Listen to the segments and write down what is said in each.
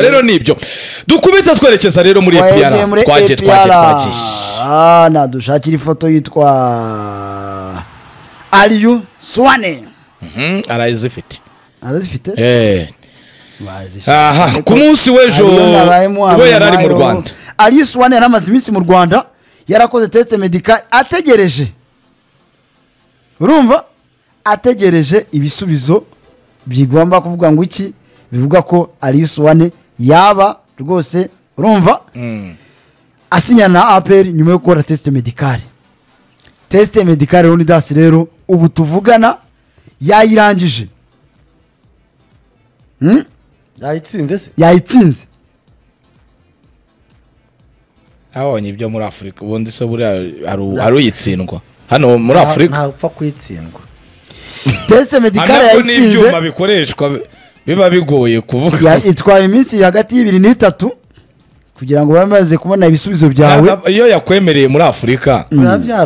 rero nibyo. Dukubitse twerekeza rero muri epiyara twaje APR. twagiye Ah, nadushakira ifoto yitwa ariyu swane Mhm, arayizifite arazifite Eh, aha ku munsi w'ejo we yari ari mu rwanda. Ariyu swane yari amaze iminsi mu rwanda yarakoze tesite medika ategereje. Urumva? Ategereje ibisubizo bigomba kuvuga ngo iki? Bivuga ko ariyu swane yaba rwose urumva? Mm. asinyana na aperi nyuma yo gukora tesite medikari tesite medikari rero dasi rero ubu tuvugana yayirangije. Hmm? yayitsinze se? Yayitsinze. Abonye ibyo muri afurika ubundi se buriya hari- uyitsindwa. Hano muri afurika ntapfa kuyitsindwa tesite hamwe ko n'ibyuma yayitsinze bikoreshwa biba bigoye kuvuga. Itwara iminsi hagati y'ibiri n'itatu kugira ngo bamaze kubona ibisubizo byawe Ntabwo- iyo yakwemereye muri afurika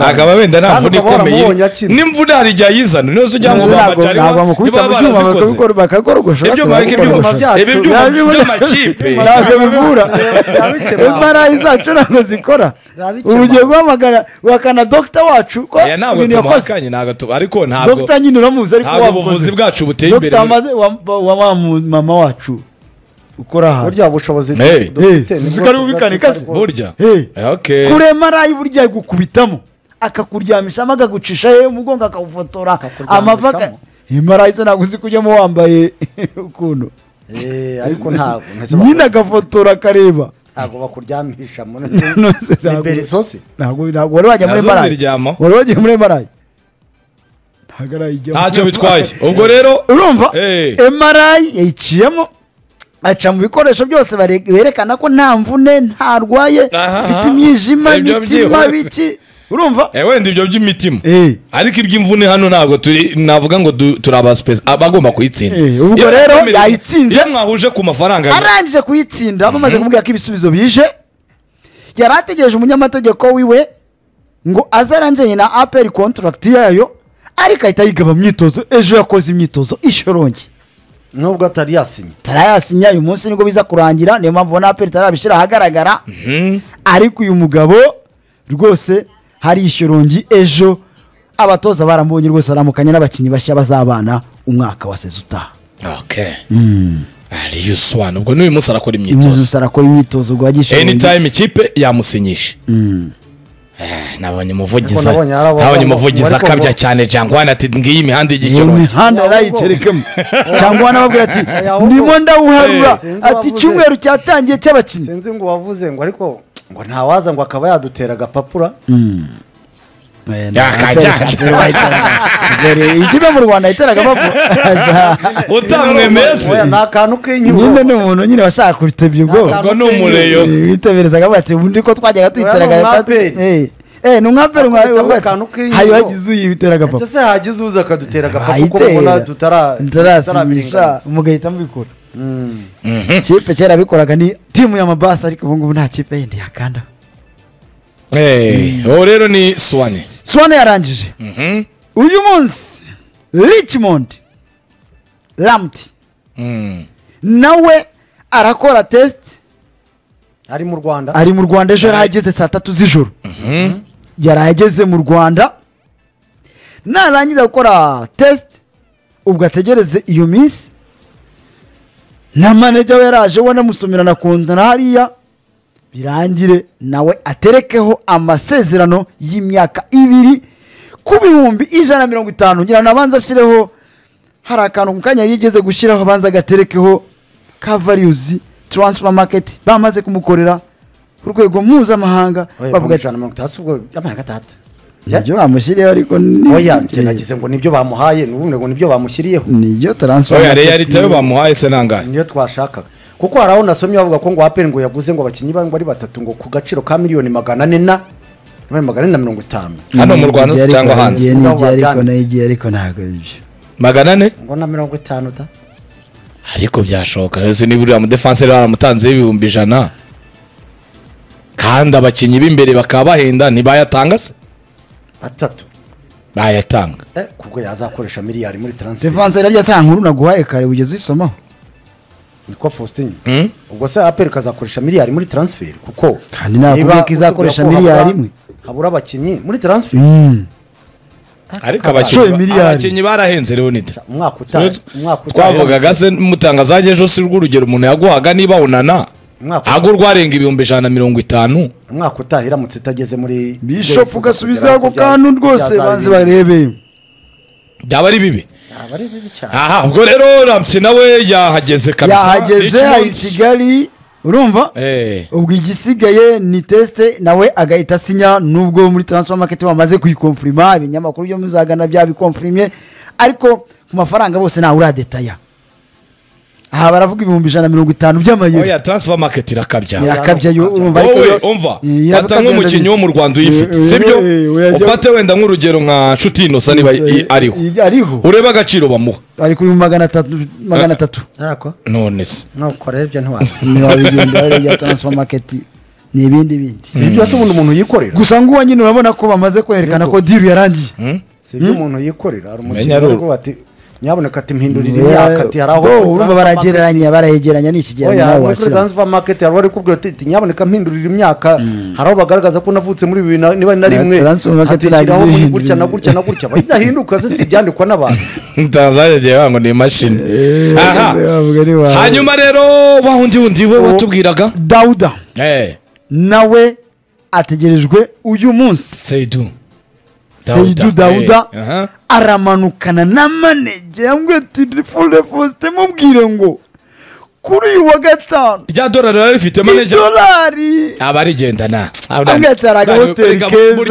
akaba wenda nta mvune ikomeye n'imvune hari igihe ayizana niyo se ujya ngo Ntabwo- bamacari ntabwo bamukubita mu byuma bakabikora- bakagorogosha ibyuma ibyuma by'amakipe ntabwo bivura emarayi zacu ntabwo zikora ugiye guhamagara wakana dogita wacu ko ntabwo ibintu yakoze ntabwo ariko ntabwo dogita nyine uramuzi ariko ntabwo wabukoze. ubuvuzi bwacu buteye imbere dogita mama wacu ukora aha? Burya bushobozi dufite tuti kazi. ariko- burya. Hey. okay. Kure emarayi burya gukubitamo akakuryamishamo akagucisha he umugongo akawufotora. Aka- emarayi se ntabwo uzi kujyamo wambaye ukuntu. Eh, ariko ntabwo. Nyine agafotora akareba. Ntabwo bakuryamisha. Mu None se ni ntabwo- berisosi ntabwo ntabwo wari wajya muri emarayi wari wagiye muri emarayi ntacyo bitwaye. Ubwo rero urumva? Eh. emarayi yayiciyemo. Aca mu bikoresho byose berekana ko nta mvune ntarwaye mfite imyijima imitima biki urumva? Wenda ibyo by'imitima. Eh. ariko iby'imvune hano ntabwo turi navuga ngo turi abasipesi abagomba kuyitsinda. Eh, ubwo rero yayitsinze. iyo mwahuje ku mafaranga arangije kuyitsinda bamaze kumubwira ko ibisubizo bije. Yari ategereje umunyamategeko wiwe ngo aze aranjanye na aperi kontaragiti yayo ariko ahita yigaba mu myitozo ejo yakoze imyitozo ishorongi nubwo atari yasinye tarayasinya uyu munsi ni bwo biza kurangira niyo mpamvu ubona aperi tarabishyira ahagaragara. Mhm. ariko uyu mugabo rwose hari ishyorongi ejo abatoza baramubonye rwose baramukanye n'abakinnyi bashya bazabana umwaka wa utaha okay ariyo sobanura ubwo n'uyu munsi arakora imyitozo. Imyitozo arakora imyitozo ubwo yagiye anytime ikipe yamusinyisha. Eh, nabonye umuvugizi nabonye umuvugizi akabya cyane jangwana ati ngiyi imihanda iyo y'igicyorongi mihanda yarayikerekemo cyangwa wanababwira ati ndimo ndawuharura Eh, ati icyumweru cyatangiye cy'abakinnyi. Sinzi ngo wavuze ngo ariko ngo ntawaza ngo akaba yadutera agapapura. Ikipe mu rwanda yiteraga utamwemeze Oya, ni akantu k'inyuma nyine ni umuntu nyine washaka kuritebya ubwo ubwo ni umureyo witeberezaga bati ubundi ko twajyaga tuyiteraga Oya, ni umwaperi. Eh, eh ni umwaperi hayo hagize uyiteraga papa ndetse se hagize uza akadutera agapapuro kuko ayitera ubona tutara ntarasinyisha tutarabiringaniza. mugahita mubikora kipe kera bikoraga ni timu y'amabasi ariko ubu ngubu nta kipe yindi yakanda Eh, uwo rero ni suwane swane yarangije Mhm. uyu munsi richmond ramuti Mm. nawe arakora tesite ari mu rwanda. Ari mu rwanda ejo yari ageze saa tatu z'ijoro. Yari ageze mu rwanda. Narangiza gukora tesite ubwo ategereze iyo minsi. Na maneja we yaraje we anamusomera na kontara hariya birangire nawe aterekeho amasezerano y'imyaka ibiri. Ku bihumbi ijana na mirongo itanu ngira ngo abanza ashyireho hari akantu mu kanya yari yigeze gushyiraho abanza agaterekeho kavariyuzi taransifa maketi bamaze kumukorera ku rwego mpuzamahanga Oya, bavuga ati ijana na mirongo itandatu ubwo yabaye gatatu. Nibyo bamushyiriyeho ariko oya nagize ngo ni byo bamuhaye n'ubundi ngo ni byo bamushyiriyeho. Nibyo taransifa oya yo bamuhaye se nangahe niyo twashakaga. Kuko hari aho nasomye bavuga ko ngo aperi ngo yaguze ngo abakinnyi be ngo ari batatu ngo ku gaciro ka miliyoni magana ane na miliyoni magana ane na mirongo itanu. Hano mu rwanda se cyangwa hanze? N'igihe ariko ntabwo ibyo magana ane? Ngo na mirongo itanu da. Ariko byashoboka rero niba uriya mudefanseri baramutanzeho ibihumbi ijana. Kandi abakinnyi b'imbere bakaba bahenda ntibayatanga se? Batatu. Bayatanga. Eh kubwo yazakoresha miliyari muri taransiferi defanse rero ryasa nkuru naguhaye kare ugeze uyisomaho. Niko faustin. Mm. ubwo se aperi kazakoresha miliyari muri transfer? Kuko Kandi niba ko izakoresha miliyari imwe. habura abakinnyi muri transfer. Mm. ariko abakinnyi barahenze utaha twavugaga se mutangazaje ejo si rw'urugero umuntu yaguhaga niba unana? Umwaka- agurwa arenga ibihumbi ijana na mirongo itanu? umwaka utaha iramutse itageze muri bishopu ugasubiza ako kantu rwose banze barebe. Byaba ari bibi aha ubwo rero ramutse nawe yahageze kabisa. Yahageze ari i kigali urumva? Eh, ubwo igisigaye ni tesite nawe agahita asinya nubwo muri transfer market bamaze kuyikomfirima ibinyamakuru byo muzagana byabikomfirimye ariko ku mafaranga bose ntawe uradetaya. Aha baravuga ibihumbi ijana na mirongo itanu by'amayero. Oya transfer market irakabya. Irakabya ariko wowe umva. Eh, fata irakabya nk'umukinnyi wo mu rwanda uyifite Eh, sibyo? eh, ufate wenda nk'urugero nka nshuti inosa niba ariho. urebe agaciro bamuha. Ari kuri magana atatu magana atatu Yako, none se. Nuko ntiwaza ntibabigenda rero bya transfer market ni ibindi bindi. Si ibyo se ubundi umuntu yikorera? Gusa nguwo nyine urabona ko bamaze kwerekana ko diru yarangiye. Si ibyo umuntu yikorera? Hari umukinnyi Menya rero. uravuga ati nyaboneka ati mpindurira imyaka ati hari aho urumva baragereranya barayegeranya ni ikigereranyo Oya, nawe muri kuri transfer market hari uwari kubwira ati nyaboneka mpindurira imyaka hari aho bagaragaza ko navutse muri bibiri niba na rimwe. transfer market ati shyiraho gutya na gutya na gutya. Bazahinduka se si ibyandikwa n'abantu. Tanzania agiye banga ni imashini aha. bavuga ni wawe. hanyuma rero wa wundi wundi we watubwiraga? Dawuda Eh, nawe ategerejwe uyu munsi. Seidu dawuda Eh, aha. aramanukana na manege yambwiye ati rifure fosite mubwire ngo kuri uyu wa gatanu rya dorari rero rifite manager? idolari. Aba arigendana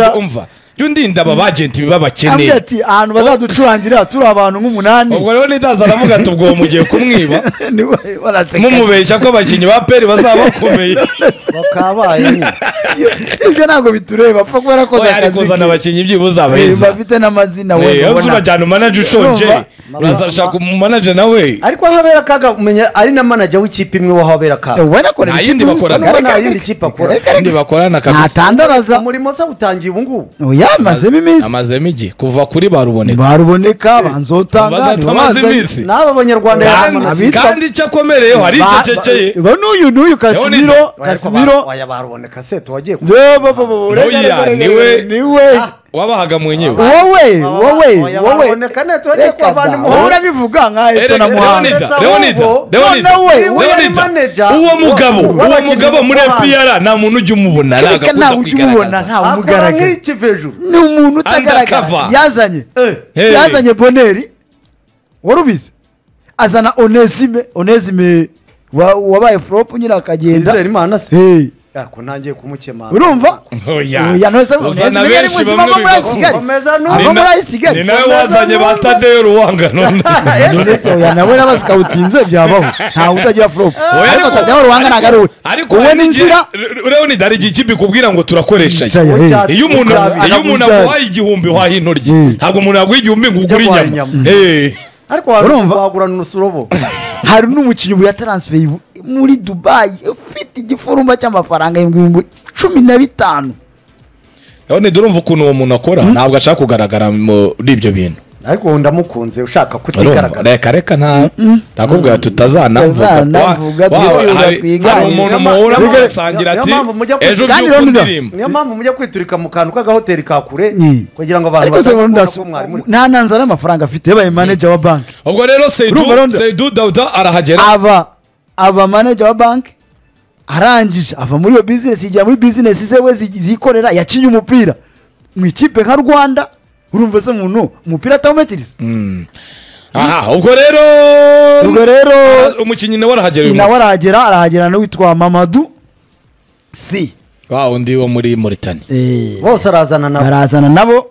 keza. umva. Jya undinda aba bajenti ambwiye b'abakene ati ahantu bazaducurangira turi abantu nk'umunani. Ubwo rero nidaza aravuga ati ubwo mugiye kumwiba. Mumubeshya ko abakinnyi ba peri bazaba bakomeye bakabaye. Nyine ibyo ntabwo bitureba apfa kuba yarakoze oya ari akazi kuzana abakinnyi byibuza Eh, beza. Bafite n'amazina iyo ubona. urajyana umanaje ushonje. Urazashaka umumanaje nawe ariko aho habera akaga umenya ari na manager w'ikipe imwe waho habera akaga. Nta yindi bakorana. Urabona nta yindi kipe akora? Kandi bakorana kabisa ntatandaraza umurimo se utangiye ubu ngubu. Oya. Amazemo iminsi amazemo igihe kuva kuri baruboneka baruboneka banzotanga amaze iminsi n'aba banyarwanda Kandi- icyo akomereyeho hari icyo aceceye ba n'uyu n'uyu kasimiro kasimiro waya baruboneka se tuwagiye ku reba bo bo Oya, niwe- ni we wabahaga mwenyewe. Wowe wowe wowe. Baraboneka neza, Reka kwa muhora. wowe urabivuga nka eto na Erega, muhanga. Leonida, Leonida, Leonida, uwo mugabo uwo mugabo muri epiyara nta muntu ujya umubona. Ujya umubona kwigaragaza ntawe umugaragara ni umuntu utagaragara. yazanye. Hey. yazanye boneri. Wari ubizi? Azana onesime onesime wa- wabaye foropu nyine akagenda. Izere Imana se. Yako ntangiye kumukemanga urumva Oya. Oya, none Uzana Onesime yari benshi muzima bamwe abo muri bigakomba. Kigali Komeza numva. ava Ni muri na- Kigali ni nawe wazanye ba tadeyo ruwanga none ndetse oya nawe n'abasikawutinze byabaho ntawe utagira foropu Oya, ariko ariko- tadeho ruhanga ntabwo ari we ariko wowe hari ni n'igihe- inzira rero ni hari igihe ikipe ikubwira ngo turakoresha Yicaye, Oya, hey. iyo umuntu Ukabije. iyo umuntu Akagujyana. aguhaye igihumbi uhaha intoryi Mm. ntabwo umuntu yaguha igihumbi ngo ugure guhaha inyama inyama. Eh. ariko wari Urumva? wagurana urusurobo hari n'umukinnyi ubu yataransiferi muri dubayi ufite igifurumba cy'amafaranga ibihumbi cumi na bitanu. None durumva ukuntu uwo muntu akora ntabwo ashaka kugaragara muri ibyo bintu. Ariko ubu ndamukunze ushaka Urumva? kutigaragaza. reka reka nta ndakubwira tutazanavuga Tutazanavuga, Wa- wa- twifuza hari- umuntu muhura mugasangira ati mpamvu mujya ku- ejo indirimbo niyo mpamvu mujya kwiturika mu kantu k'agahoteli ka kure kugira ngo abantu bataza kubona ko mwari muri nta nanza n'amafaranga afite yabaye manager wa banki. Ubwo rero Urumva, Ronda? seidu dawuda arahagera. Aba aba manager wa banki arangije ava muri iyo bizinesi yigera muri bizinesi ze we zi- zikorera yakinye umupira. Mu ikipe nka rwanda urumva se umuntu umupira atawumetiriza aha ubwo rero! Ubwo rero! Umukinnyi nawe arahagera uyu nawe munsi. arahagera arahagera n'uwitwa mamadu si wa undi wo muri moritani bose arazana nabo. Barazana nabo.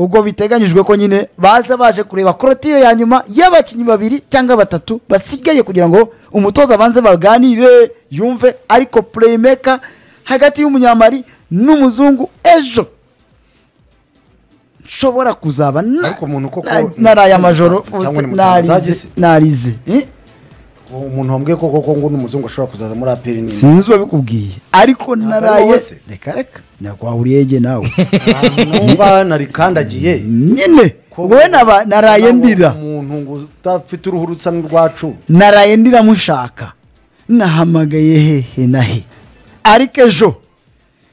Ubwo biteganyijwe ko nyine baza baje kureba korotire ya nyuma y'abakinnyi babiri cyangwa batatu basigaye kugira ngo umutoza abanze baganire yumve ariko pureyimeka hagati y'umunyamari n'umuzungu ejo. Nshobora kuzaba naraye amajoro narize Eh? umuntu wambwiye ko koko ngo n'umuzungu ashobora kuzaza muri aperi nini? Sinzi uwabikubwiye. Ariko ari naraye reka reka. Nyakwahuriye nawe numva narikandagiye. Nyine. Wowe naba- naraye ndira. umuntu ngo udafite uruhu rusa n'urwacu naraye ndira mushaka. Nahamagaye hehe na he? Ariko ejo?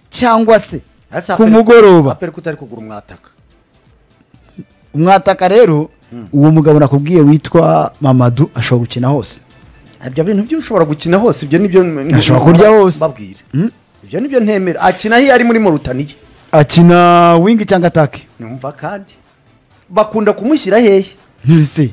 Cyangwa se? Ku mugoroba umwataka. Umwataka rero uwo mugabo nakubwiye witwa mamadu ashobora gukina hose. Ibyo bintu byo ushobora gukina hose ibyo ni byo Ashobora kurya hose. Ibyo ni byo ntemera. Akina iyo ari muri morutaniye akina wingi cyangwa atake numva kandi. Bakunda kumushyira hehe? Ntise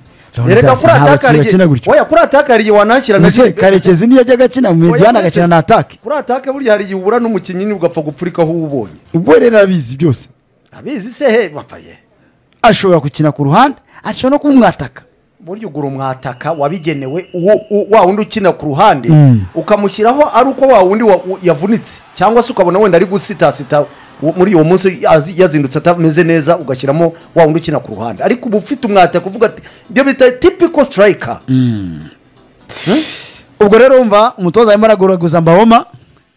erega kuri gutyo. Oya kuri hari igihe wanashyira na Mbese karekezi niyo yajyaga akina mu mediyani agakina na atake kuri ataka burya hari igihe ubura n'umukinnyi ugapfa gupfurikaho uwo ubonye. Ubwo rero arabizi byose. Abizi se he? Bapfa ye ashobora gukina ku ruhande ashobora no kuba umwataka burya ugura umwataka wabigenewe wa wundi ukina ku ruhande Mm. ukamushyiraho ari uko wa wundi yavunitse. Cyangwa se ukabona wenda ari gusitasita muri uwo munsi yazi- yazindutse atameze neza ugashyiramo wa wundi ukina ku ruhande. Ariko uba ufite umwataka uvuga ati ibyo bita tipiko sitarayika ubwo rero wumva umutoza arimo aragoraguza mbahoma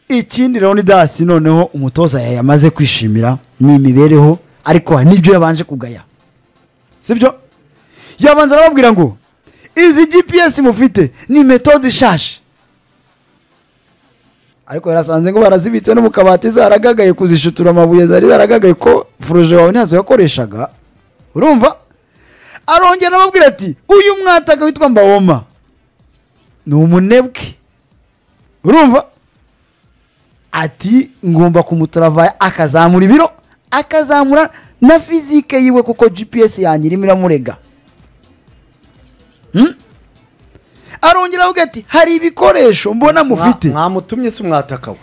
ikindi rero ni dasi noneho umutoza yamaze kwishimira ni imibereho ariko hari n'ibyo yabanje kugaya. Sibyo? Yabanje arababwira ngo izi gps mufite ni metode ishaje ariko yarasanze ngo barazibitse no mu kabati zaragagaye kuzishutura amabuye zari zaragagaye ko foroje wawe ntazo yakoreshaga. Urumva? Arongera arababwira ati uyu mwataka witwa mbawoma. Ni umunebwe. Urumva? Ati ngomba kumuturavaya akazamura ibiro akazamura na fizike yiwe kuko gps yanjye irimo iramurega? Arongera avuga ati hari ibikoresho mbona mufite. mwamutumye se umwataka we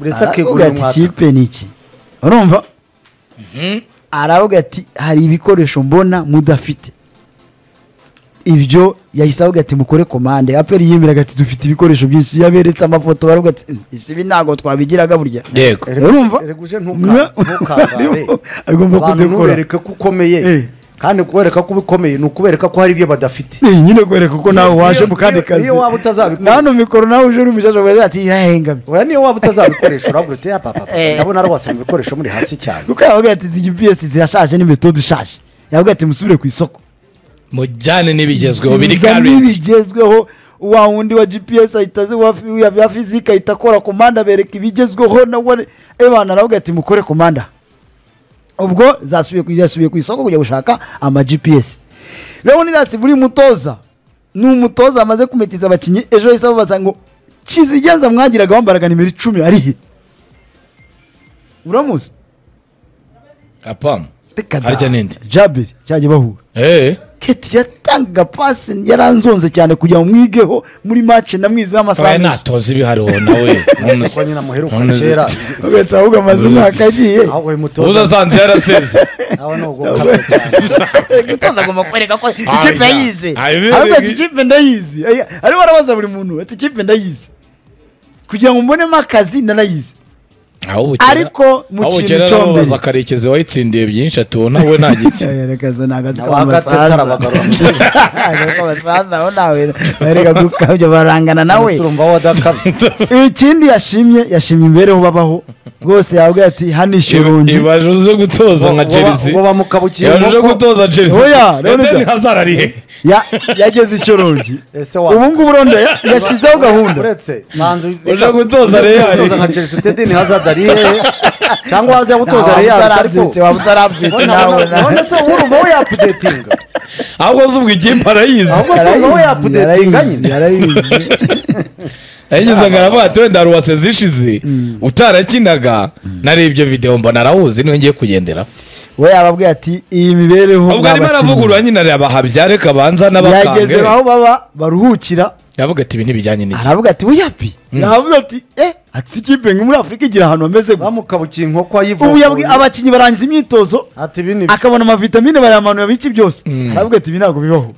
uretse aravuga akegurira ati umwataka kipe ni iki? Urumva? Aravuga ati hari ibikoresho mbona mudafite. Ibyo yahise avuga ati mukore komande aperi yemeraga ati dufite ibikoresho byinshi. Yaberetse amafoto baravuga ati "Mm, isi ibi ntabwo twabigiraga burya. Yego. Urumva? Ntukangare agomba ntubereke ko ukomeye. Eh. Kandi kubereka ko ubikomeye ni ukubereka ko hari ibyo badafite. Eh, nyine kwereka ko nawe waje mu kandi kazi. niyo waba utazabikora. na hano mikoro nawe uje uri mushyashya ukavuga ati irahengamye oya niyo waba utazabikoresha urabura uti papa Eh. ndabona rwose mu bikoresho muri hasi cyane. Kuko yavuga ati izi gps zirashaje ni metode ishaje. Yavuga ati musubire ku isoko. Mujyane n'ibigezweho biri karenti n'ibigezweho. Wa wundi wa gps ahita azi wa fi- ya fizike ahita akora komanda abereka ibigezweho. Nawe ebana aravuga ati mukore komanda ubwo zasubiye ku- zasubiye ku isoko kujya gushaka ama gps rero nidasi buri mutoza ni umutoza amaze kumetiza abakinnyi ejo yahise babaza ngo kizigenza mwagiraga wambaraga nimero icumi arihe uramuzi? Da. harya ninde jabiri cyajya bahura eee keti yatangaga pasi yaranzonze cyane kugira ngo mwigeho muri mace namwizeho amasaha menshi. natoza ibihariho nawe. Ko nyine amuheruka kera. Ugahita ahubwo amaze umwaka agiye. Ahubwo uyu uza mutoza asanze. yaraseze umutoza agomba kwereka ko ikipe ya. yayize Ah, aravuga ati ikipe ndayizi. Ay- arimo arabaza buri muntu ati ikipe ndayizi. Kugira ngo mbonemo akazi narayizi. Ariko mu kintu cyo mbere. baza karekezi wayitsindiye byinshi atubona we nta ni agazi Abagatete arabagarura. k'abasaza aho nawe bareka gukabya barangana nawe ikindi yashimye yashimye imibereho babaho rwose yavuga ati hano ishyorongi ibaje uze gutoza nka chelsea ibaje uze inkoko gutoza chelsea Oya, edeni hazard ari he Ya- yageze wa ubu ngubu rondo ya- yashyizeho gahunda uretse manzu Uje gutoza gutoza nka Chelsea utedeni hazard ari hehe cyangwa waza gutoza Real ariko waba utarabyutse nawe na- none se urumva we yapudetinga ahubwo ubwo ikipe arayizi ahubwo se urumva we yapudetinga nyine yarayizi yageze ngo aravuga ati wenda ruwase zishize utarakinaga narebye video mbona arawuzi ni we ngiye kugendera we yababwiye ati iyi mibereho ubwo arimo aravugurura nyine areba habyare kabanza n'abakange yageze aho baba baruhukira yavuga ati ibi ntibijyanye n'iki aravuga ati wiyapi yavuga ati eh ati ikipe nko muri afurika igira ahantu hameze gutya." bamukabukiye inkoko ubu yabwiye ayivuye abakinnyi barangiza imyitozo akabona amavitamine bayamanura biki byose. Aravuga ati ibi ntabwo bibaho.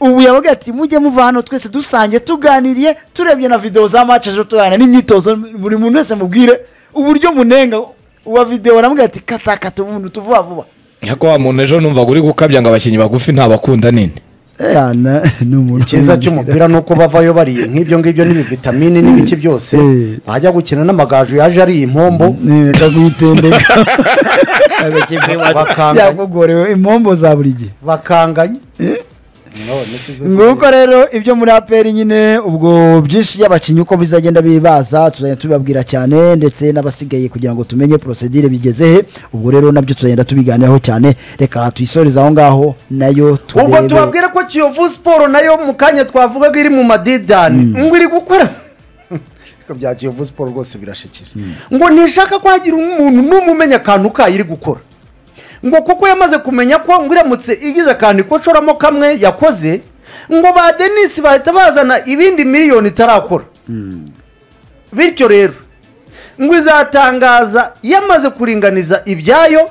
Ubu yavuga ati mujye muva hano twese dusange tuganiriye turebye na videwo za match ejo tuganira n'imyitozo buri muntu wese mubwire uburyo munenga. Uwa videwo aramubwira ati katakata ubundi tuvuba vuba ariko wa muntu ejo numvaga uri gukabya ngo abakinnyi bagufi ntabakunda ninde Eh, na- ni umuntu icyiza cy'umupira ni uko bavayo bariye. Nk'ibyo ngibyo n'ibivitamini n'ibiki byose. Eh. bajya gukina n'amagaju yaje ari impombo. Eh, Bakanganya. yakugorewe impombo za buri gihe. Bakanganye. Zo nguko rero ibyo muri aperi nyine ubwo byinshi y'abakinnyi uko bizagenda bibaza tuzagenda tubibabwira cyane ndetse n'abasigaye kugira ngo tumenye porosedire bigeze he ubwo rero na byo tuzagenda tubiganiraho cyane. Reka tuyisoreze aho ngaho na yo ubwo turebe tubabwire ko kiyovu siporo na yo mu kanya twavugaga iri mu madidani. Ngo iri gukora. Ariko bya kiyovu siporo rwose birashekeje ngo ntishaka ko hagira umuntu n'umwe umenya akantu kayo iri gukora. Ngo kuko yamaze kumenya ko ngo iramutse igize akantu ikocoramo kamwe yakoze ngo ba denisi bahita bazana ibindi miliyoni itarakora. Bityo rero ngo izatangaza yamaze kuringaniza ibyayo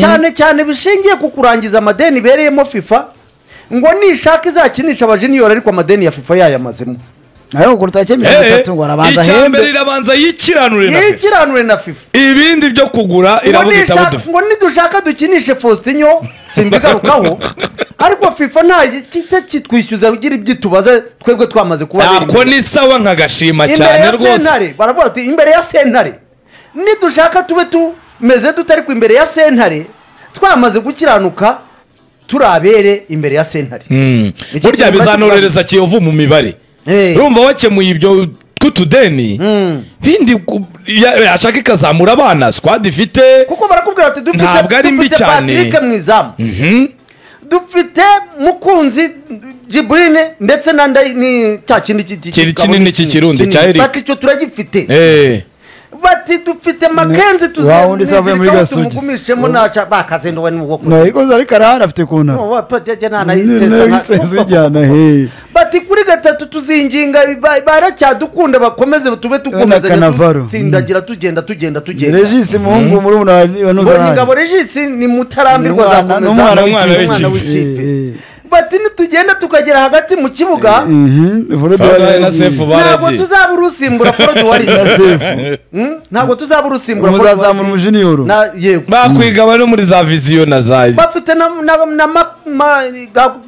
cyane cyane bishingiye ku kurangiza amadeni ibereyemo fifa ngo nishaka izakinisha abajiniyori ariko amadeni ya fifa yayamazemo. Ariko ku rutoki mirongo Eh, itatu ngo arabanza icya mbere ahembe irabanza yikiranure na FIFA. yikiranure na fifa ibindi byo kugura iravuga itabudufa ngo nidushaka dukinishe faustinyo simbigarukaho ariko fifa nta kitwishyuza ugira ibyo itubaza twebwe twamaze kuba imbere. ni sawa nkagashima imbere cyane ya rwose baravuga bati imbere ya sentare nidushaka tube tumeze dute ariko imbere ya sentare twamaze gukiranuka turi abere imbere ya sentare Mm. Icyo burya kintu bizanorereza kiyovu mu mibare Eh. Urumva wakemuye ibyo tw'utudeni bindi ku- ya- yashaka ikazamura abana squad ifite? Kuko barakubwira bati dufite patrick mu izamu. Dufite mukunzi jiburine ndetse na nda ni cya kindi kinini ni cy'ikirundi, cya bati icyo turagifite. Eh. Bati dufite makenzi Wa wundi se avuye muri tuzizirikaho Gasogi. tumugumishemo naca bakazendowe n'ubwoko No, ariko ariko arahari afite ku ntara ntanayisesa ujyana he. Bati kuri gatatu tuzinginga ba- baracyadukunda bakomeze tube dukomeza Kanavaro. dutsindagira tugenda tugenda tugenda regisi muhungu muri ubu nuzarani ingabo regisi ni mutarambirwa azakomeza umwana w'ikipe. Bati nitugenda tukagera hagati mu kibuga. Sefu ntabwo baragiye tuzabura usimbura forodi wari na sefu. Hmm? ntabwo tuzabura usimbura Ford muzazamura Wari. umujiniyoro Na- yego. Bakwiga bari muri za viziyo na za bafite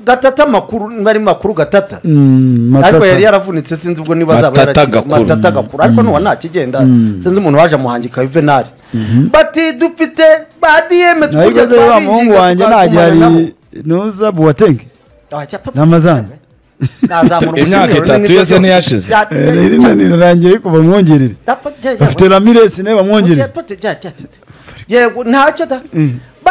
gatata makuru bari makuru gatata. Mm, ariko yari yaravunitse sinzi ubwo niba azaba Gakuru. matata gakuru. Ariko nuwa ntakigenda sinzi umuntu waje amuhangika yuvenali bati dufite ba diyeme wa muhungu wanjye ntajyari nuza buwatenge n'amazani Imyaka itatu yose ntiyashize. rirarangira ariko bamwongerere bafite ramiresi nawe bamwongerere yego ntacyo da